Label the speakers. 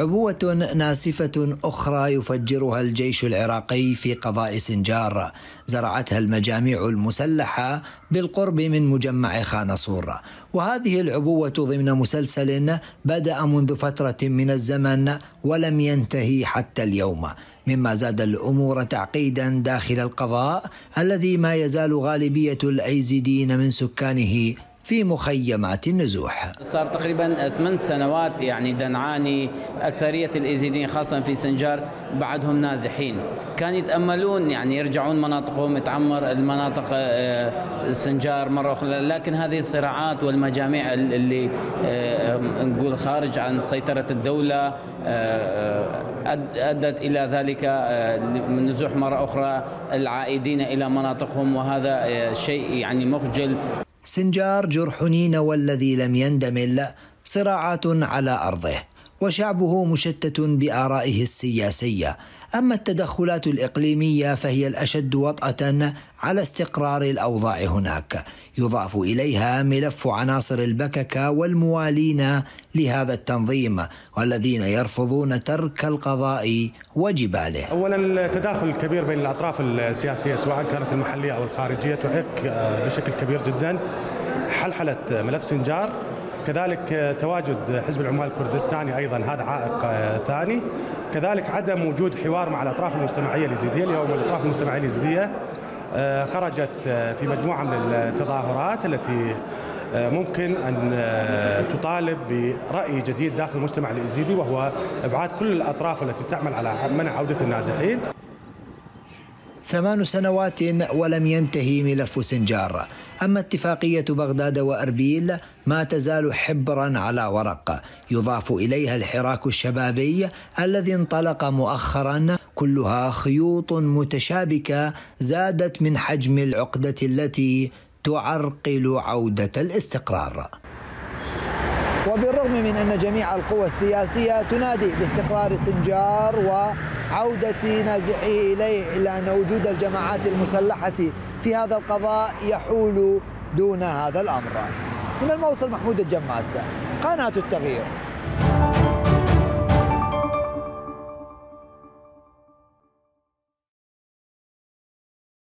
Speaker 1: عبوة ناسفة أخرى يفجرها الجيش العراقي في قضاء سنجار. زرعتها المجاميع المسلحة بالقرب من مجمع خانصور. وهذه العبوة ضمن مسلسل بدأ منذ فترة من الزمن ولم ينتهي حتى اليوم. مما زاد الأمور تعقيدا داخل القضاء الذي ما يزال غالبية الأيزيديين من سكانه في مخيمات النزوح.
Speaker 2: صار تقريبا ثمان سنوات يعني دنعاني أكثرية الإيزيديين خاصة في سنجار بعدهم نازحين. كان يتأملون يعني يرجعون مناطقهم تعمر المناطق آه، سنجار مرة أخرى لكن هذه الصراعات والمجاميع اللي آه، نقول خارج عن سيطرة الدولة آه، أدت إلى ذلك نزوح مرة أخرى العائدين إلى مناطقهم وهذا شيء يعني مخجل.
Speaker 1: سنجار جرحنين والذي لم يندمل صراعات على أرضه. وشعبه مشتت بآرائه السياسية. أما التدخلات الإقليمية فهي الأشد وطأة على استقرار الأوضاع هناك. يضاف إليها ملف عناصر البككه والموالين لهذا التنظيم والذين يرفضون ترك القضاء وجباله.
Speaker 3: اولا التداخل الكبير بين الأطراف السياسية سواء كانت المحلية أو الخارجية تعيق آه، بشكل كبير جدا. حلحلة ملف سنجار كذلك تواجد حزب العمال الكردستاني أيضا هذا عائق آه، ثاني. كذلك عدم وجود حوار مع الأطراف المجتمعية اليزيدية. اليوم الأطراف المجتمعية اليزيدية آه، خرجت آه، في مجموعة من التظاهرات التي ممكن أن تطالب برأي جديد داخل المجتمع اليزيدي وهو إبعاد كل الأطراف التي تعمل على منع عودة النازحين.
Speaker 1: ثمان سنوات ولم ينتهي ملف سنجار. أما اتفاقية بغداد وأربيل ما تزال حبرا على ورق. يضاف إليها الحراك الشبابي الذي انطلق مؤخرا. كلها خيوط متشابكة زادت من حجم العقدة التي تعرقل عودة الاستقرار. وبالرغم من أن جميع القوى السياسية تنادي باستقرار سنجار وعودة نازحيه إليه إلا أن وجود الجماعات المسلحة في هذا القضاء يحول دون هذا الأمر. من الموصل محمود الجماس قناة التغيير.